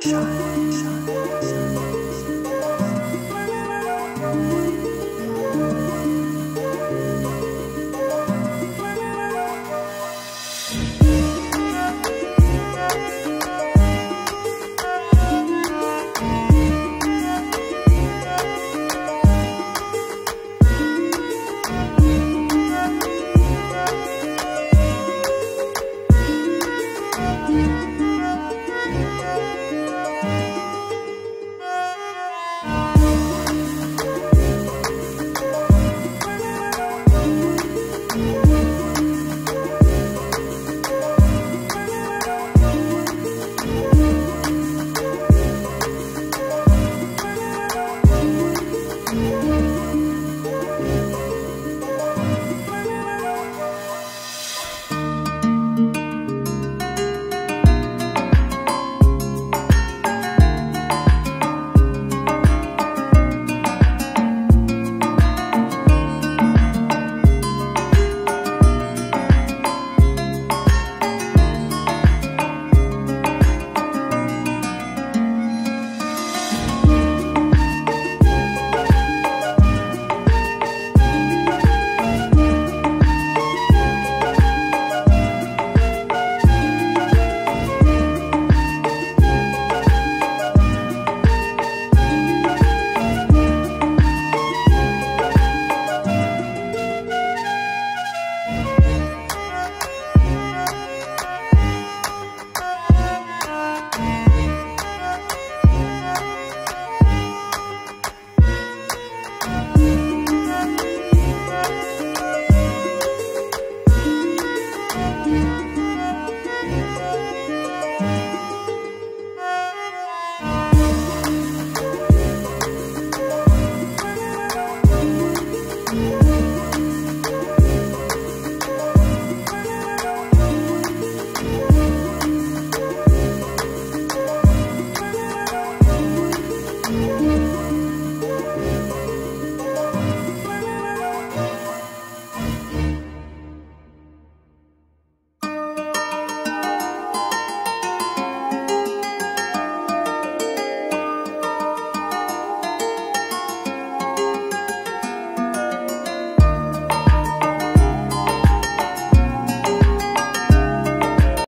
shine.